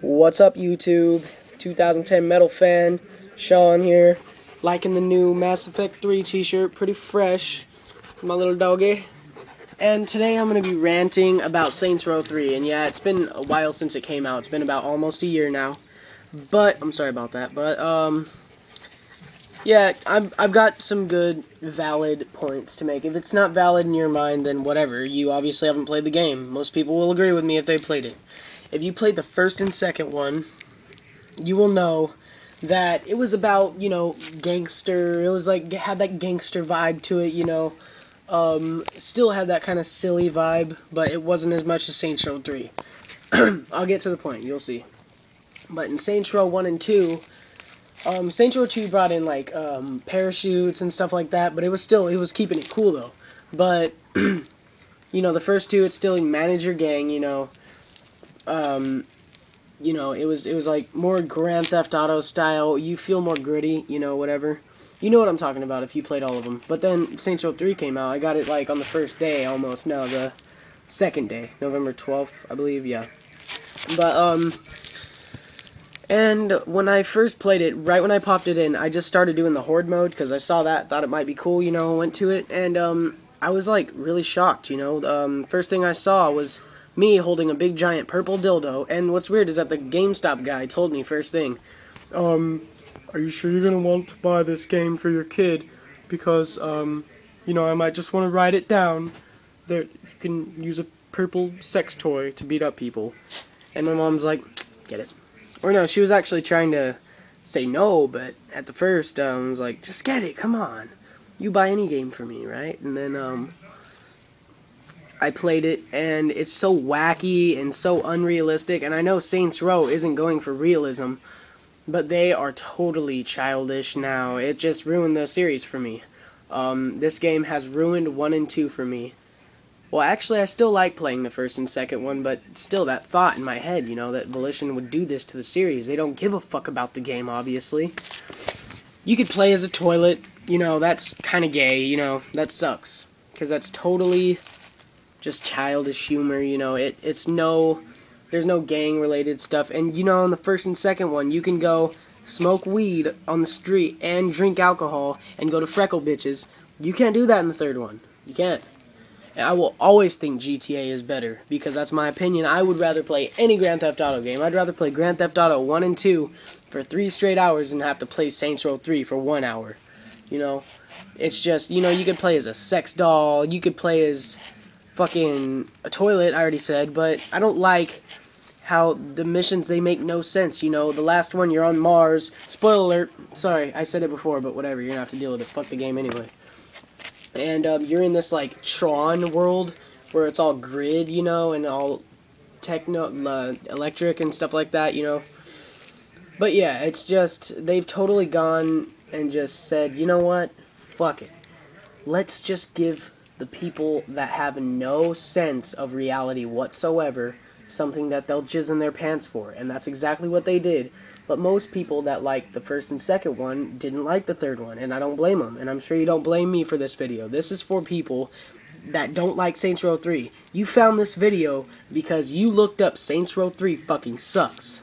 What's up, YouTube? 2010 Metal Fan, Sean here, liking the new Mass Effect 3 t-shirt, pretty fresh, my little doggy. And today I'm going to be ranting about Saints Row 3, and yeah, it's been a while since it came out, it's been about almost a year now, but, I'm sorry about that, but, um, yeah, I've, I've got some good, valid points to make. If it's not valid in your mind, then whatever, you obviously haven't played the game. Most people will agree with me if they played it if you played the first and second one, you will know that it was about, you know, gangster. It was like, had that gangster vibe to it, you know. Um, still had that kind of silly vibe, but it wasn't as much as Saints Row 3. I'll get to the point, you'll see. But in Saints Row 1 and 2, um, Saints Row 2 brought in, like, um, parachutes and stuff like that, but it was still, it was keeping it cool, though. But, you know, the first two, it's still manage your gang, you know um, you know, it was it was like more Grand Theft Auto style. You feel more gritty, you know, whatever. You know what I'm talking about if you played all of them. But then Saints Row 3 came out. I got it like on the first day almost. No, the second day, November 12th, I believe. Yeah. But um and when I first played it, right when I popped it in, I just started doing the horde mode because I saw that, thought it might be cool, you know, went to it, and um, I was like really shocked, you know. Um, first thing I saw was me holding a big giant purple dildo. And what's weird is that the GameStop guy told me first thing, um, are you sure you're gonna want to buy this game for your kid? Because, um, you know, I might just want to write it down. There, you can use a purple sex toy to beat up people. And my mom's like, get it. Or no, she was actually trying to say no, but at the first, um, I was like, just get it, come on. You buy any game for me, right? And then, um, I played it, and it's so wacky and so unrealistic. And I know Saints Row isn't going for realism, but they are totally childish now. It just ruined the series for me. Um, this game has ruined 1 and 2 for me. Well, actually, I still like playing the first and second one, but still that thought in my head, you know, that Volition would do this to the series. They don't give a fuck about the game, obviously. You could play as a toilet, you know, that's kind of gay, you know, that sucks. Because that's totally just childish humor. You know, it it's no there's no gang related stuff. And you know, on the first and second one, you can go smoke weed on the street and drink alcohol and go to Freckle Bitch's. You can't do that in the third one. You can't. I will always think GTA is better because that's my opinion. I would rather play any Grand Theft Auto game. I'd rather play Grand Theft Auto 1 and 2 for 3 straight hours than have to play Saints Row 3 for 1 hour. You know, it's just, you know, you could play as a sex doll, you could play as fucking a toilet, I already said, but I don't like how the missions they make no sense, you know. The last one you're on Mars. Spoiler alert. Sorry, I said it before, but whatever, you're gonna have to deal with it. Fuck the game anyway. And um, you're in this like Tron world where it's all grid, you know, and all techno uh, electric and stuff like that, you know. But yeah, it's just they've totally gone and just said, "You know what? Fuck it. Let's just give the people that have no sense of reality whatsoever something that they'll jizz in their pants for. And that's exactly what they did. But most people that liked the first and second one didn't like the third one, and I don't blame them. And I'm sure you don't blame me for this video. This is for people that don't like Saints Row 3. You found this video because you looked up Saints Row 3 fucking sucks.